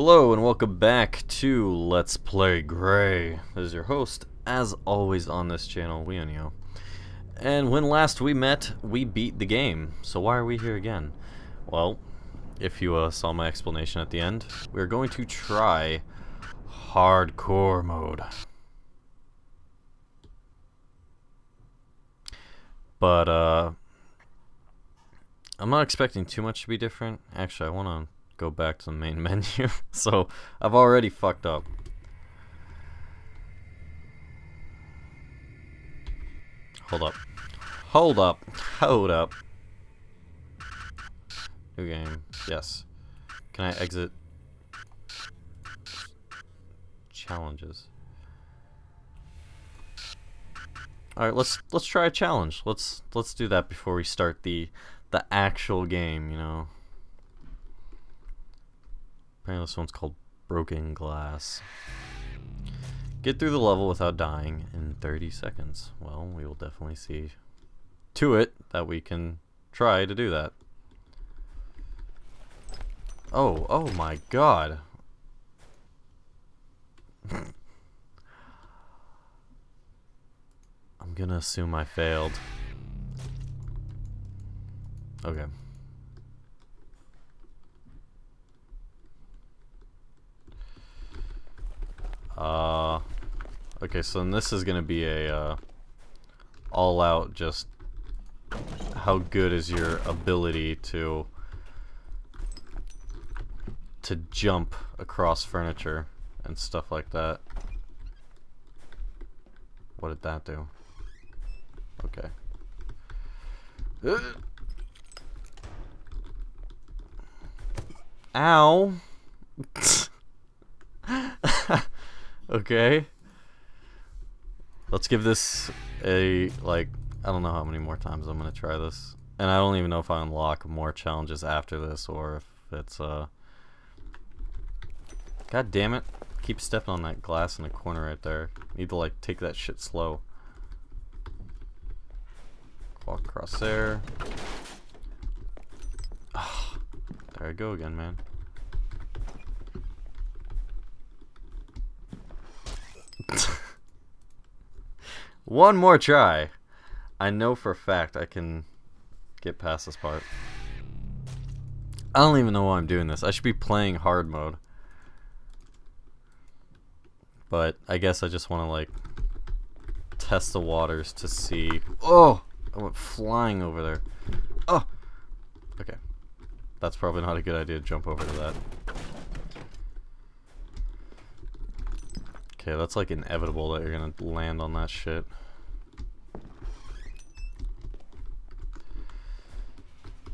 Hello and welcome back to Let's Play Grey. This is your host, as always on this channel, Weoneo. And when last we met, we beat the game. So why are we here again? Well, if you uh, saw my explanation at the end, we're going to try hardcore mode. But, uh, I'm not expecting too much to be different. Actually, I want to go back to the main menu. so, I've already fucked up. Hold up. Hold up. Hold up. New game. Yes. Can I exit? Challenges. Alright, let's let's try a challenge. Let's let's do that before we start the the actual game, you know. Apparently this one's called Broken Glass. Get through the level without dying in 30 seconds. Well, we will definitely see to it that we can try to do that. Oh, oh my god. I'm gonna assume I failed. Okay. Uh, okay, so then this is gonna be a uh, all out just how good is your ability to to jump across furniture and stuff like that. What did that do? Okay. Ow. okay. Let's give this a, like, I don't know how many more times I'm going to try this. And I don't even know if I unlock more challenges after this or if it's, uh... God damn it. Keep stepping on that glass in the corner right there. Need to, like, take that shit slow. Walk across there. Oh, there I go again, man. One more try. I know for a fact I can get past this part. I don't even know why I'm doing this. I should be playing hard mode. But I guess I just want to like test the waters to see. Oh, I went flying over there. Oh, okay. That's probably not a good idea to jump over to that. Okay, that's like inevitable that you're gonna land on that shit.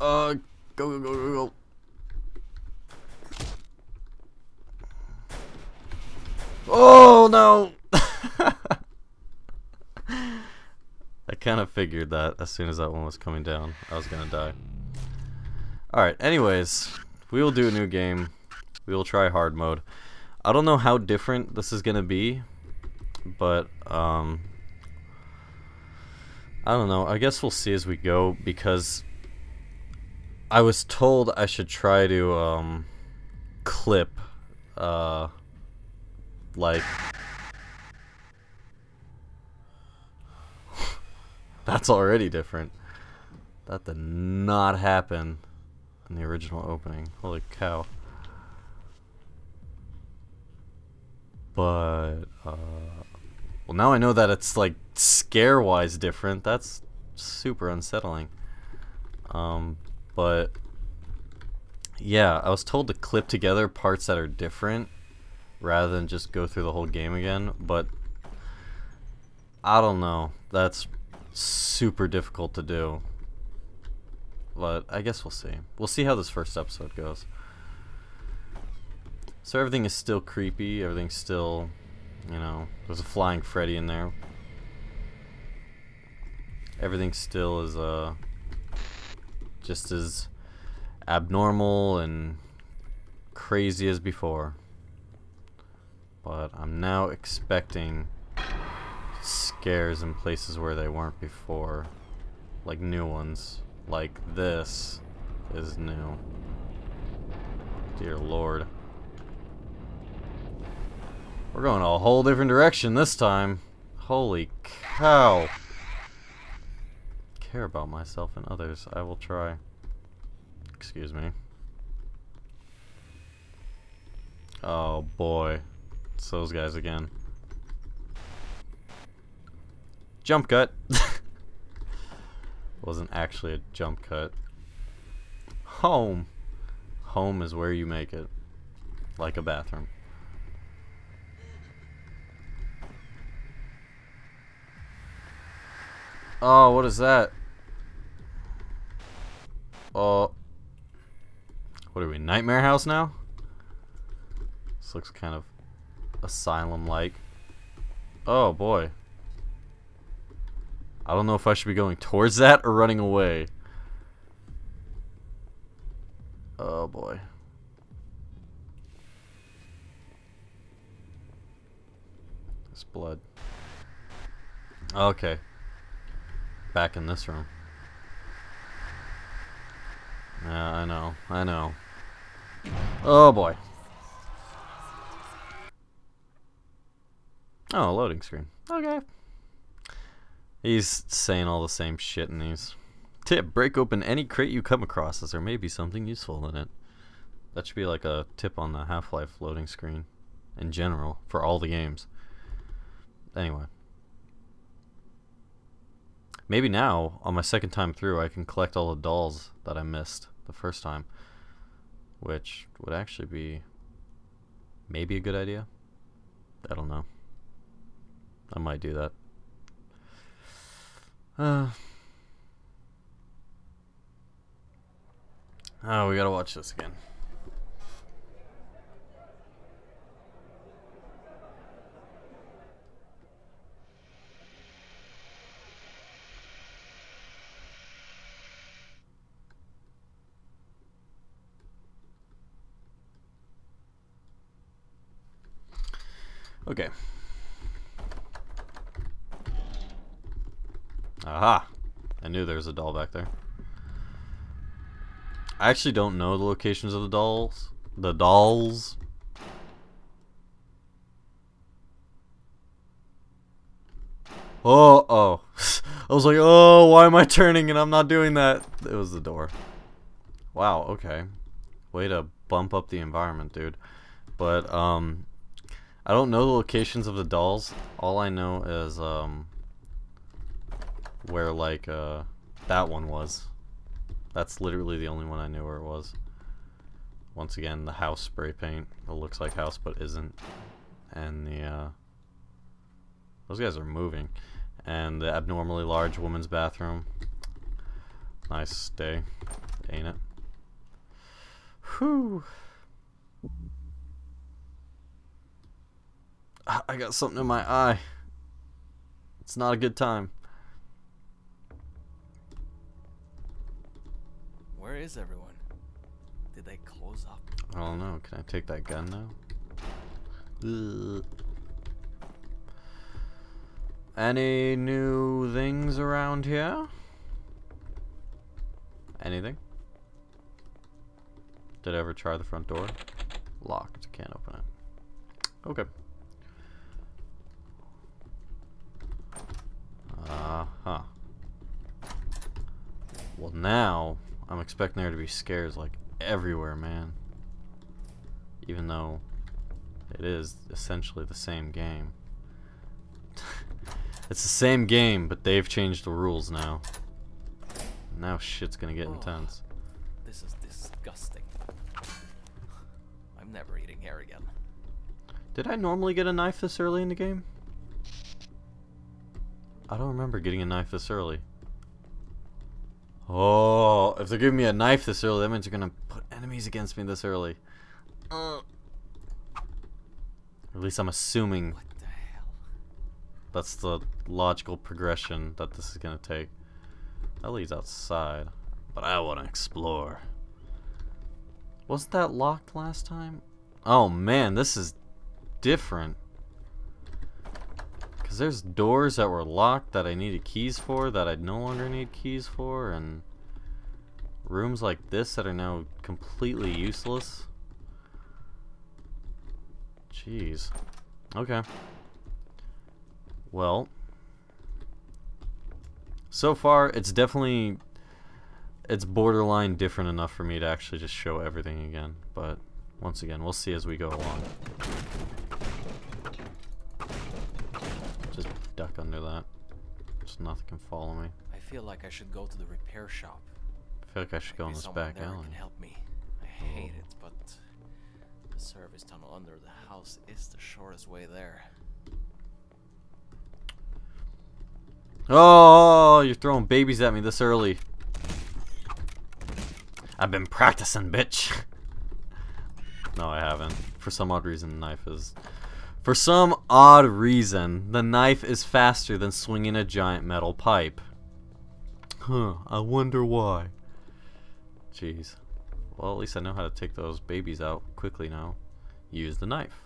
Uh, go, go, go, go, go. Oh, no! I kind of figured that as soon as that one was coming down, I was gonna die. Alright, anyways, we will do a new game. We will try hard mode. I don't know how different this is gonna be, but um, I don't know. I guess we'll see as we go because I was told I should try to um, clip uh, like that's already different. That did not happen in the original opening. Holy cow. But, uh, well, now I know that it's like scare wise different. That's super unsettling. Um, but, yeah, I was told to clip together parts that are different rather than just go through the whole game again. But, I don't know. That's super difficult to do. But I guess we'll see. We'll see how this first episode goes. So everything is still creepy, everything's still, you know, there's a flying Freddy in there. Everything still is, uh, just as abnormal and crazy as before. But I'm now expecting scares in places where they weren't before. Like new ones. Like this is new. Dear lord. We're going a whole different direction this time. Holy cow. Care about myself and others. I will try. Excuse me. Oh boy. It's those guys again. Jump cut. Wasn't actually a jump cut. Home. Home is where you make it. Like a bathroom. Oh, what is that? Oh. What are we, Nightmare House now? This looks kind of asylum-like. Oh, boy. I don't know if I should be going towards that or running away. Oh, boy. This blood. Okay. Back in this room. Yeah, I know. I know. Oh, boy. Oh, loading screen. Okay. He's saying all the same shit in these. Tip, break open any crate you come across as there may be something useful in it. That should be like a tip on the Half-Life loading screen in general for all the games. Anyway. Maybe now, on my second time through, I can collect all the dolls that I missed the first time. Which would actually be maybe a good idea. I don't know. I might do that. Uh. Oh, we gotta watch this again. Okay. Aha! I knew there was a doll back there. I actually don't know the locations of the dolls. The dolls. Oh, oh. I was like, oh, why am I turning and I'm not doing that? It was the door. Wow, okay. Way to bump up the environment, dude. But, um, I don't know the locations of the dolls. All I know is, um, where like uh, that one was. That's literally the only one I knew where it was. Once again, the house spray paint. It looks like house but isn't. And the uh, those guys are moving. And the abnormally large woman's bathroom. Nice day, ain't it? Whew. I got something in my eye. It's not a good time. Where is everyone? Did they close up? I don't know. Can I take that gun now? Ugh. Any new things around here? Anything? Did I ever try the front door? Locked. Can't open it. Okay. Uh-huh. Well, now I'm expecting there to be scares like everywhere, man. Even though it is essentially the same game. it's the same game, but they've changed the rules now. Now shit's gonna get oh, intense. This is disgusting. I'm never eating here again. Did I normally get a knife this early in the game? I don't remember getting a knife this early. Oh, if they're giving me a knife this early, that means they're gonna put enemies against me this early. Uh. At least I'm assuming. What the hell? That's the logical progression that this is gonna take. That leads outside, but I want to explore. Wasn't that locked last time? Oh man, this is different. Because there's doors that were locked that I needed keys for that I no longer need keys for, and rooms like this that are now completely useless. Jeez. Okay. Well, so far it's definitely it's borderline different enough for me to actually just show everything again. But once again, we'll see as we go along. Under that. Just nothing can follow me. I feel like I should go to the repair shop. I feel like I should go in this back alley. can help me. I oh, hate it, but the service tunnel under the house is the shortest way there. Oh, you're throwing babies at me this early. I've been practicing, bitch. no, I haven't. For some odd reason, the knife is... For some odd reason, the knife is faster than swinging a giant metal pipe. Huh, I wonder why. Jeez. Well, at least I know how to take those babies out quickly now. Use the knife.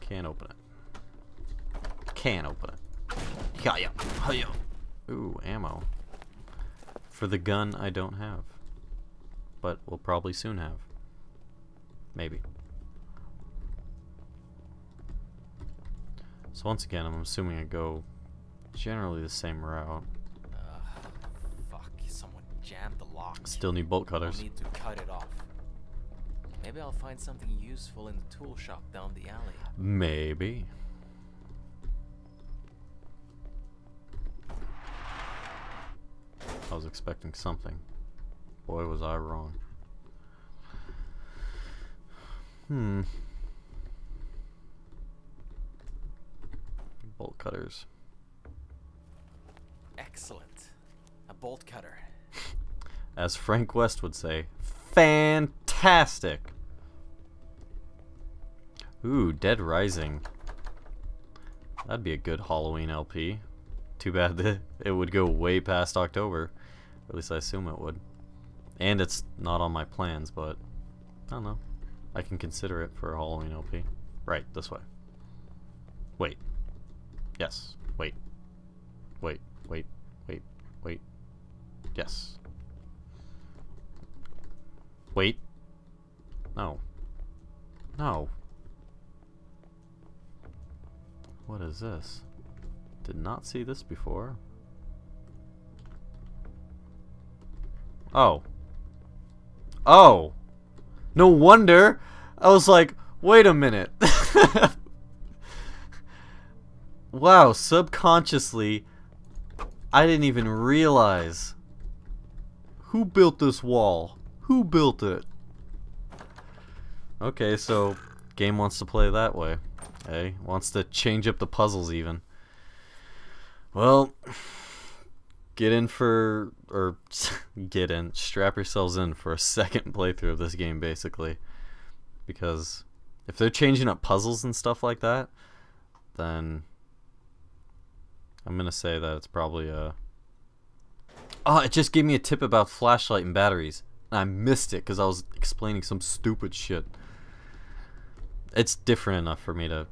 Can't open it. Can't open it. Hiya, hiya. Ooh, ammo. For the gun I don't have. But we'll probably soon have. Maybe. So once again, I'm assuming I go generally the same route. Ugh, fuck, someone jammed the lock. Still need bolt cutters. I'll need to cut it off. Maybe I'll find something useful in the tool shop down the alley. Maybe. I was expecting something. Boy, was I wrong. Hmm. Bolt cutters. Excellent. A bolt cutter. As Frank West would say, fantastic. Ooh, Dead Rising. That'd be a good Halloween LP. Too bad that it would go way past October. At least I assume it would. And it's not on my plans, but I don't know. I can consider it for a Halloween LP. Right, this way. Wait. Yes. Wait. Wait. Wait. Wait. Wait. Yes. Wait. No. No. What is this? Did not see this before. Oh. Oh. No wonder. I was like, wait a minute. wow, subconsciously, I didn't even realize. Who built this wall? Who built it? Okay, so game wants to play that way. Hey, wants to change up the puzzles even. Well, get in for or get in, strap yourselves in for a second playthrough of this game basically. Because if they're changing up puzzles and stuff like that, then I'm to say that it's probably a Oh, it just gave me a tip about flashlight and batteries. And I missed it because I was explaining some stupid shit. It's different enough for me to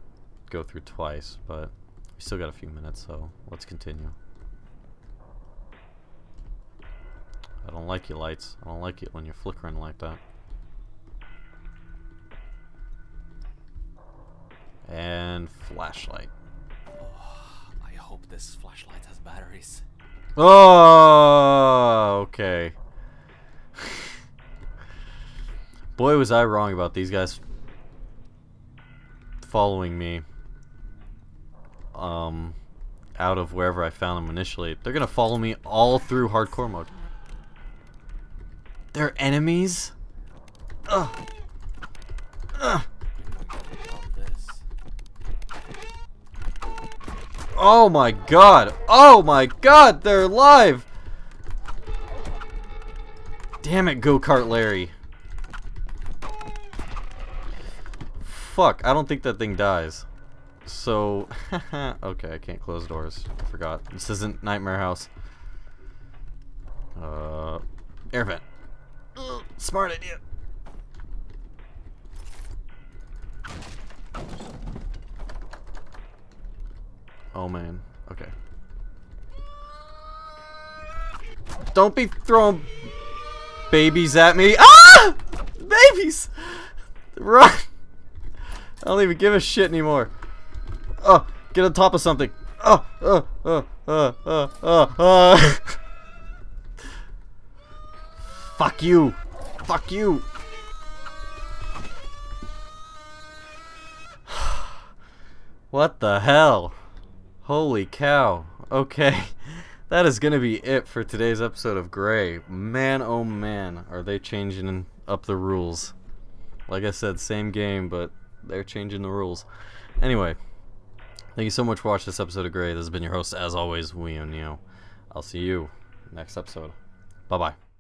go through twice, but we still got a few minutes, so let's continue. I don't like your lights. I don't like it when you're flickering like that. And flashlight. This flashlight has batteries. Oh, okay. Boy, was I wrong about these guys following me um, out of wherever I found them initially. They're going to follow me all through hardcore mode. They're enemies? Ugh. Ugh. Oh my god! Oh my god! They're alive! Damn it, Go Kart Larry. Fuck, I don't think that thing dies. So, okay, I can't close doors. I forgot. This isn't Nightmare House. Uh, air vent. Ugh, smart idea. Oh man. Okay. Don't be throwing babies at me. Ah! Babies! Run! I don't even give a shit anymore. Oh, get on top of something. Oh, uh, uh, uh, uh, uh, uh. Fuck you. Fuck you. What the hell? Holy cow. Okay. That is going to be it for today's episode of Grey. Man, oh man, are they changing up the rules. Like I said, same game, but they're changing the rules. Anyway, thank you so much for watching this episode of Grey. This has been your host, as always, Weoneo. I'll see you next episode. Bye bye.